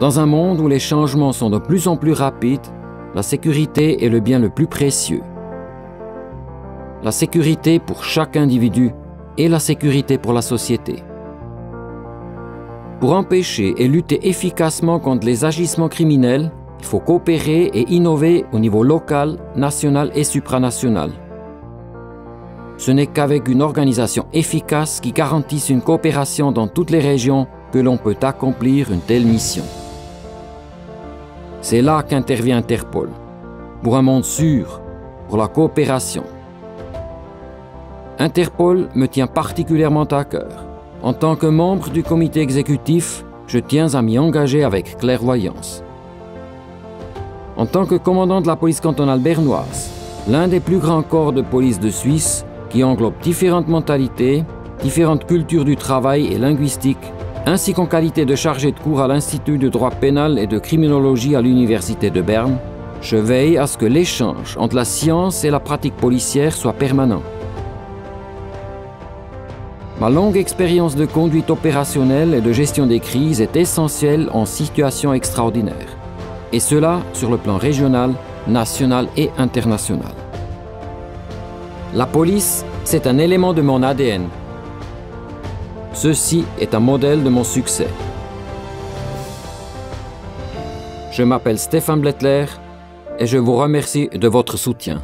Dans un monde où les changements sont de plus en plus rapides, la sécurité est le bien le plus précieux. La sécurité pour chaque individu et la sécurité pour la société. Pour empêcher et lutter efficacement contre les agissements criminels, il faut coopérer et innover au niveau local, national et supranational. Ce n'est qu'avec une organisation efficace qui garantisse une coopération dans toutes les régions que l'on peut accomplir une telle mission. C'est là qu'intervient Interpol, pour un monde sûr, pour la coopération. Interpol me tient particulièrement à cœur. En tant que membre du comité exécutif, je tiens à m'y engager avec clairvoyance. En tant que commandant de la police cantonale bernoise, l'un des plus grands corps de police de Suisse, qui englobe différentes mentalités, différentes cultures du travail et linguistiques, ainsi qu'en qualité de chargé de cours à l'Institut de droit pénal et de criminologie à l'Université de Berne, je veille à ce que l'échange entre la science et la pratique policière soit permanent. Ma longue expérience de conduite opérationnelle et de gestion des crises est essentielle en situation extraordinaire et cela sur le plan régional, national et international. La police, c'est un élément de mon ADN. Ceci est un modèle de mon succès. Je m'appelle Stéphane Blettler et je vous remercie de votre soutien.